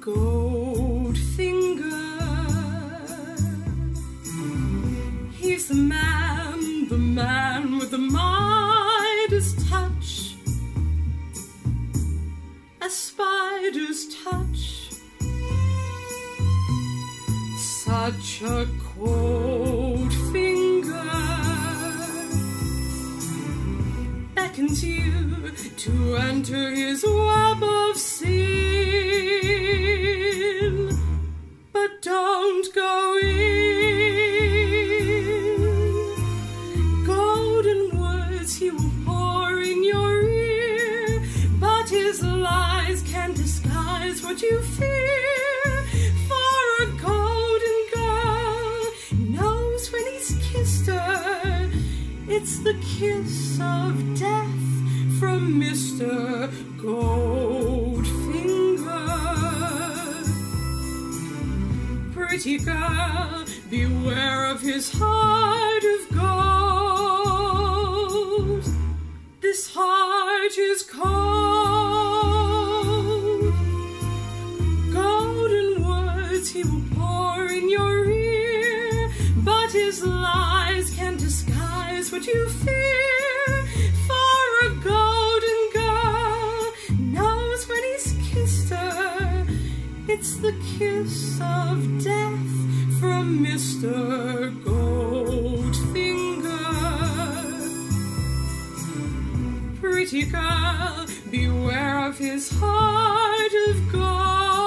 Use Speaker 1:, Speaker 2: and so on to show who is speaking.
Speaker 1: Goldfinger. He's the man, the man with the Midas touch. A spider's touch. Such a cold finger beckons you to enter his web of sin. His lies can disguise what you fear. For a golden girl knows when he's kissed her, it's the kiss of death from Mr. Goldfinger. Pretty girl, beware of his heart of gold. His lies can disguise what you fear. For a golden girl knows when he's kissed her, it's the kiss of death from Mr. Goldfinger. Pretty girl, beware of his heart of gold.